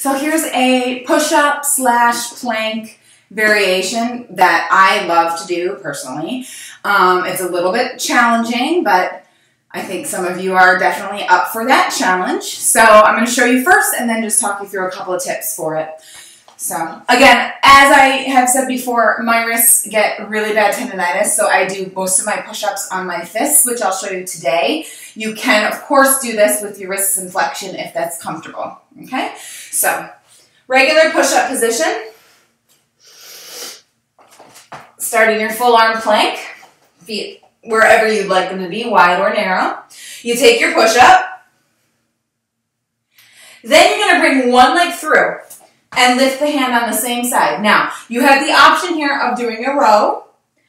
So here's a push-up slash plank variation that I love to do personally. Um, it's a little bit challenging, but I think some of you are definitely up for that challenge. So I'm going to show you first and then just talk you through a couple of tips for it. So again, as I have said before, my wrists get really bad tendonitis, so I do most of my push-ups on my fists, which I'll show you today. You can, of course, do this with your wrists in flexion if that's comfortable, okay? So, regular push-up position. Starting your full arm plank, feet wherever you'd like them to be, wide or narrow. You take your push-up. Then you're gonna bring one leg through and lift the hand on the same side. Now, you have the option here of doing a row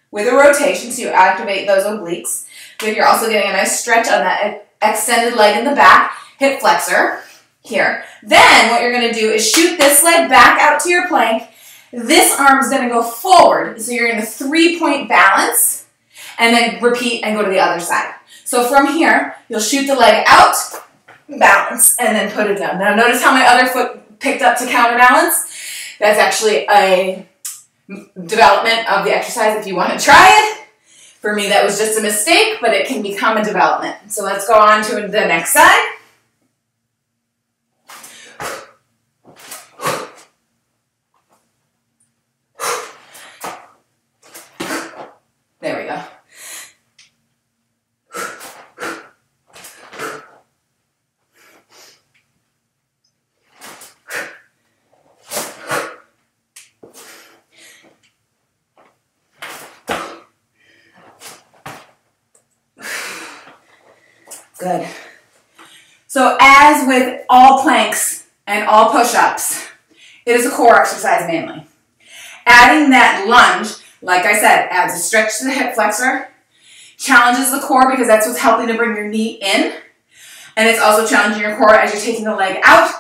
with a rotation, so you activate those obliques. But you're also getting a nice stretch on that extended leg in the back, hip flexor here. Then what you're gonna do is shoot this leg back out to your plank. This arm is gonna go forward, so you're in a three-point balance, and then repeat and go to the other side. So from here, you'll shoot the leg out, balance, and then put it down. Now notice how my other foot picked up to counterbalance. That's actually a development of the exercise if you want to try it. For me, that was just a mistake, but it can become a development. So let's go on to the next side. Go. Good. So as with all planks and all push-ups, it is a core exercise mainly. Adding that lunge, like I said, adds a stretch to the hip flexor, challenges the core because that's what's helping to bring your knee in, and it's also challenging your core as you're taking the leg out,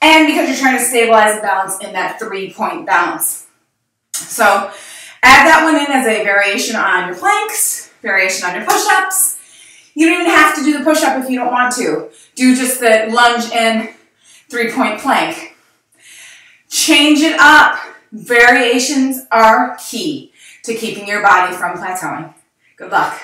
and because you're trying to stabilize the balance in that three-point balance. So add that one in as a variation on your planks, variation on your push-ups, you don't even have to do the push-up if you don't want to. Do just the lunge and three-point plank. Change it up. Variations are key to keeping your body from plateauing. Good luck.